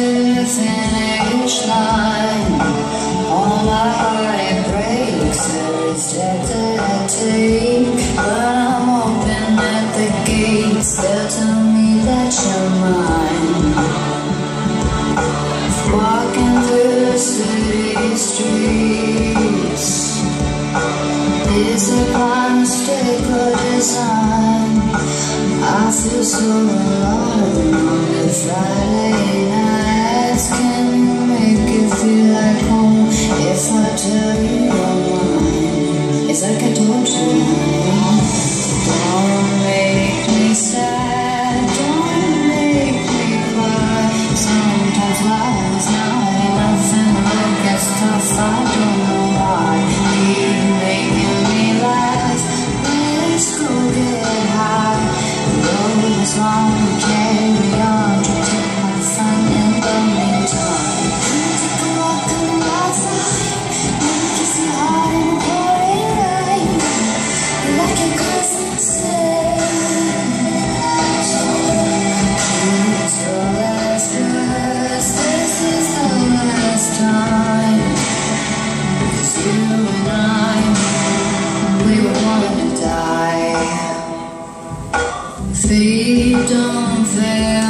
finish line. All my heart it breaks every step that I. But I'm open at the gates. They'll tell me that you're mine. Walking through city streets. Is it by mistake or design? I feel so alone on a Friday like I told you. Don't make me sad. Don't make me cry. Sometimes is not enough and. I don't know why. Making me laugh. Let's go get high. The road is long, We were wanting to die. Feet don't fail.